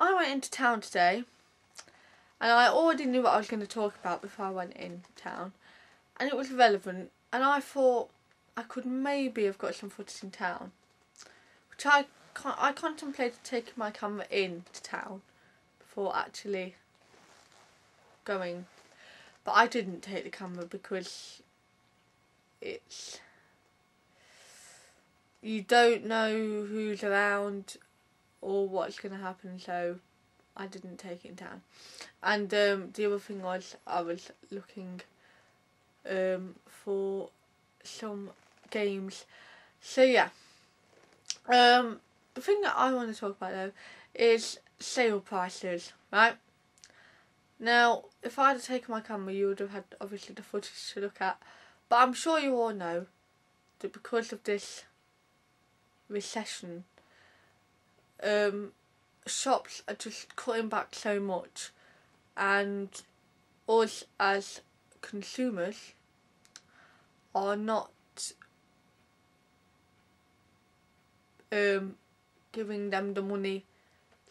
I went into town today and I already knew what I was going to talk about before I went in town and it was relevant and I thought I could maybe have got some footage in town which I I contemplated taking my camera in to town before actually going but I didn't take the camera because it's you don't know who's around or what's going to happen so I didn't take it down and um, the other thing was I was looking um, for some games. So yeah. Um, the thing that I want to talk about though is sale prices right? Now if I had taken my camera you would have had obviously the footage to look at. But I'm sure you all know that because of this recession, um, shops are just cutting back so much, and us as consumers are not um, giving them the money,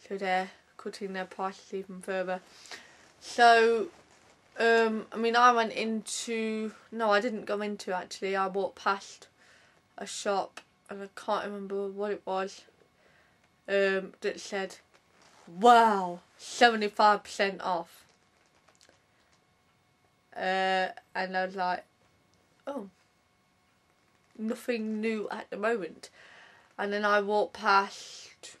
so they're cutting their prices even further. So, um, I mean, I went into no, I didn't go into actually. I walked past a shop and I can't remember what it was um, that said, wow, 75% off. Uh, and I was like, oh, nothing new at the moment. And then I walked past,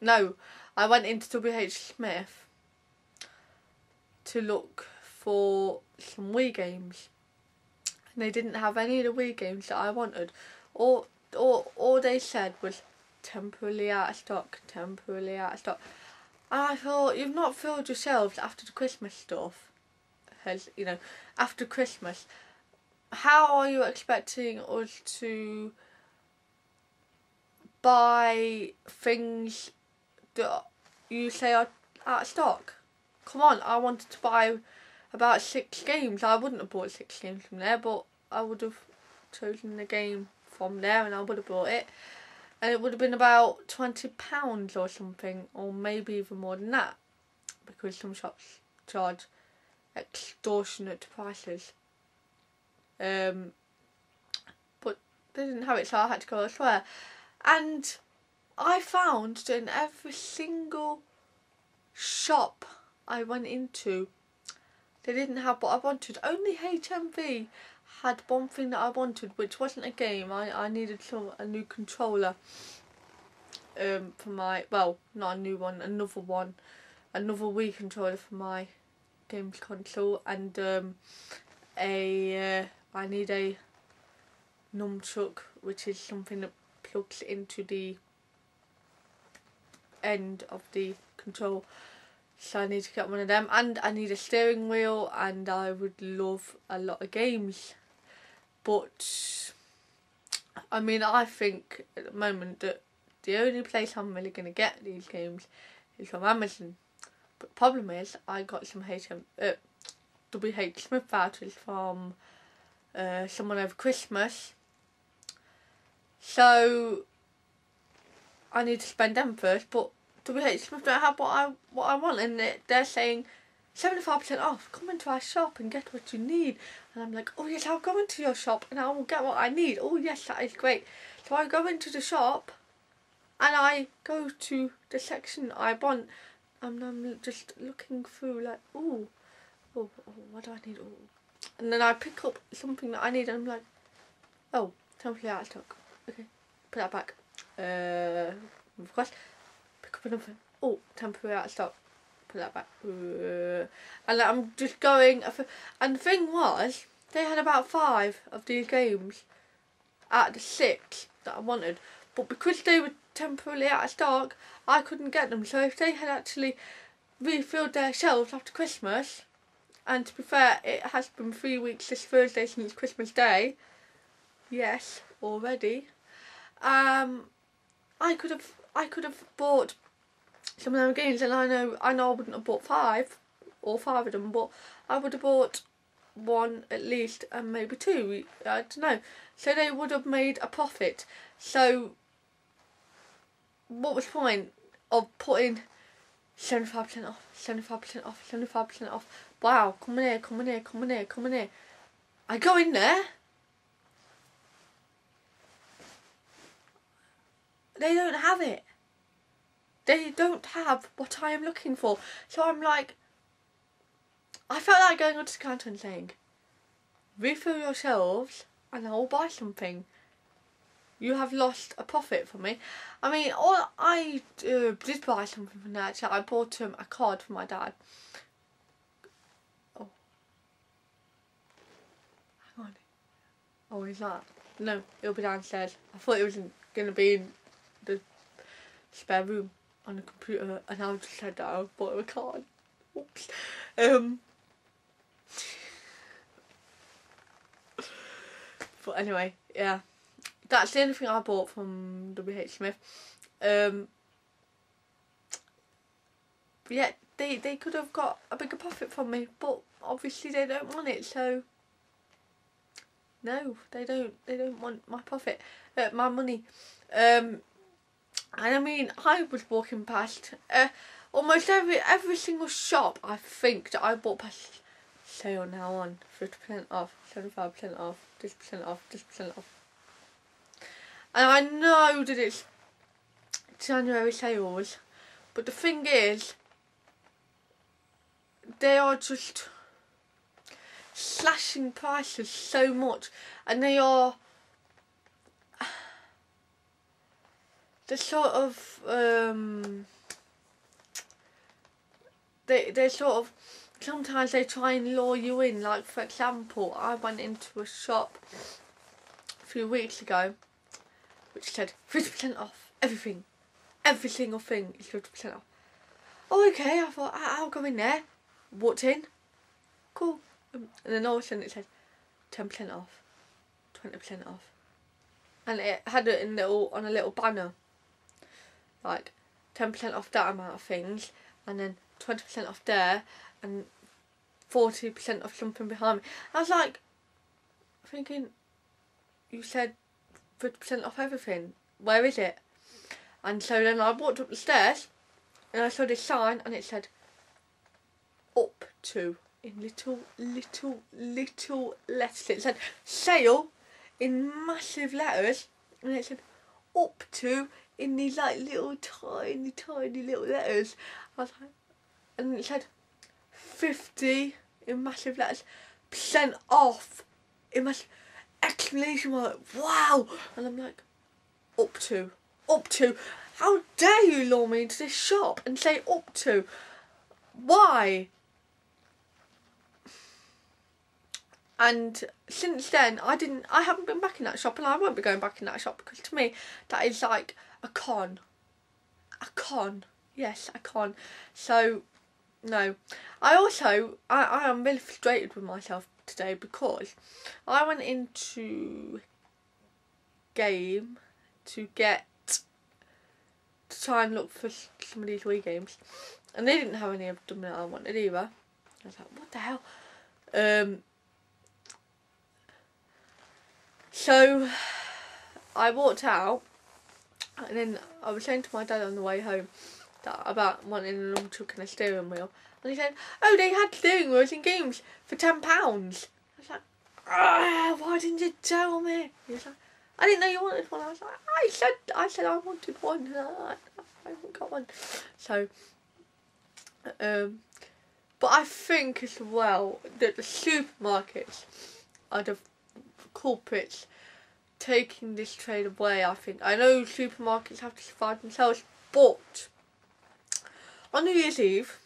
no, I went into WH Smith to look for some Wii games. And they didn't have any of the Wii games that I wanted. Or all, all they said was temporarily out of stock, temporarily out of stock. And I thought, you've not filled your shelves after the Christmas stuff. Has, you know, after Christmas. How are you expecting us to buy things that you say are out of stock? Come on, I wanted to buy about six games. I wouldn't have bought six games from there, but I would have chosen the game from there and I would have bought it. And it would have been about £20 or something, or maybe even more than that, because some shops charge extortionate prices. Um, but they didn't have it, so I had to go elsewhere. And I found that in every single shop I went into, they didn't have what I wanted. Only HMV had one thing that I wanted, which wasn't a game. I, I needed some a new controller um, for my, well, not a new one, another one, another Wii controller for my games console, and um, a, uh, I need a nunchuck, which is something that plugs into the end of the control. So I need to get one of them and I need a steering wheel and I would love a lot of games but I mean, I think at the moment that the only place I'm really going to get these games is from Amazon. But the problem is, I got some HM, uh, WH Smith vouchers from uh, someone over Christmas. So I need to spend them first, but WH Smith don't have what I what I want, and they're saying 75% off. Come into our shop and get what you need. And I'm like, oh yes, I'll go into your shop and I will get what I need. Oh yes, that is great. So I go into the shop and I go to the section I want and I'm just looking through like, oh, oh, oh what do I need? Oh. And then I pick up something that I need and I'm like, oh, temporarily out of stock. Okay, put that back. Uh, of course, pick up another. Oh, temporary out of stock put that back. And I'm just going. And the thing was, they had about five of these games out of six that I wanted. But because they were temporarily out of stock, I couldn't get them. So if they had actually refilled their shelves after Christmas, and to be fair, it has been three weeks this Thursday since Christmas Day. Yes, already. Um, I could have I could have bought some of them games and I know I know I wouldn't have bought five or five of them but I would have bought one at least and maybe two I don't know so they would have made a profit so what was the point of putting 75% off, 75% off, 75% off. Wow, come in here, come in here, come in here, come in here. I go in there. They don't have it. They don't have what I am looking for. So I'm like, I felt like going the counter and saying, refill your shelves and I will buy something. You have lost a profit for me. I mean, all I uh, did buy something from that. I bought him a card for my dad. Oh, hang on. Oh, is that? No, it'll be downstairs. I thought it was going to be in the spare room on the computer, and I just said that I bought a card. Oops. Um. but anyway, yeah that's the only thing I bought from WH Smith. Um, yeah, they they could have got a bigger profit from me, but obviously they don't want it. So no, they don't. They don't want my profit, uh, my money. Um, and I mean, I was walking past uh, almost every every single shop. I think that I bought past sale now on fifty percent off, seventy five percent off, this percent off, this percent off and I know that it's January sales, but the thing is, they are just slashing prices so much, and they are the sort of um, they they sort of sometimes they try and lure you in. Like for example, I went into a shop a few weeks ago which said 50% off everything. Every single thing is 50% off. Oh, okay, I thought, I'll go in there. Walked in. Cool. Um, and then all of a sudden it said 10% off, 20% off. And it had it in little on a little banner. Like 10% off that amount of things and then 20% off there and 40% off something behind me. I was like thinking you said 50% off everything. Where is it? And so then I walked up the stairs and I saw this sign and it said up to in little, little, little letters. It said sale in massive letters and it said up to in these like little tiny, tiny little letters. I was like, and it said 50 in massive letters, percent off in massive exclamation mark, wow! And I'm like, up to, up to. How dare you lure me into this shop and say up to? Why? And since then, I didn't. I haven't been back in that shop, and I won't be going back in that shop because to me, that is like a con. A con. Yes, a con. So, no. I also, I, I am really frustrated with myself today because I went into game to get to try and look for some of these Wii games and they didn't have any of them that I wanted either. I was like, what the hell? Um, so I walked out and then I was saying to my dad on the way home that about wanting an electric and a steering wheel and he said, oh, they had steering wheels in games for £10. I was like, ah, why didn't you tell me? He was like, I didn't know you wanted one. I was like, I said, I said I wanted one. And I, I haven't got one. So, um, but I think as well that the supermarkets are the culprits taking this trade away. I think I know supermarkets have to survive themselves, but on New Year's Eve,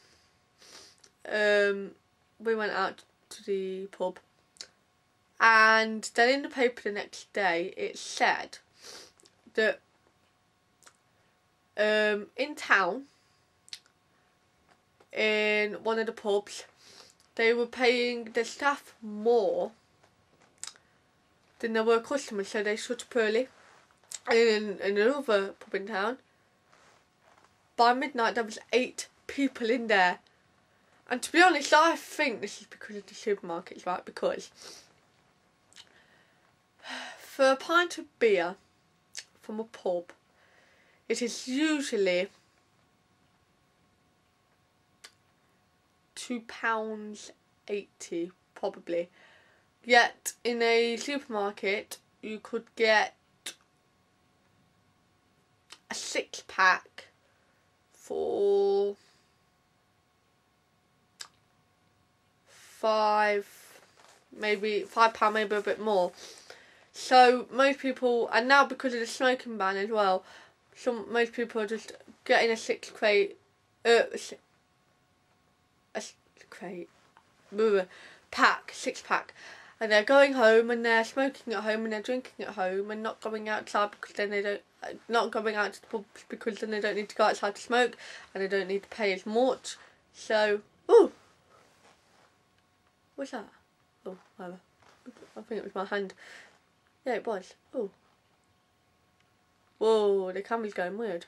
um, we went out to the pub and then in the paper the next day it said that um, in town in one of the pubs they were paying the staff more than there were customers so they shut early in, in another pub in town by midnight there was eight people in there and to be honest, I think this is because of the supermarkets, right? Because for a pint of beer from a pub, it is usually two pounds eighty probably. Yet in a supermarket you could get a six pack for five, maybe five pound, maybe a bit more. So most people, and now because of the smoking ban as well, some most people are just getting a six crate, uh, a crate, pack, six pack, and they're going home and they're smoking at home and they're drinking at home and not going outside because then they don't, not going out to the pubs because then they don't need to go outside to smoke and they don't need to pay as much. So, ooh, what's that? Oh, whatever. I think it was my hand. Yeah, it was. Oh. Whoa, the camera's going weird.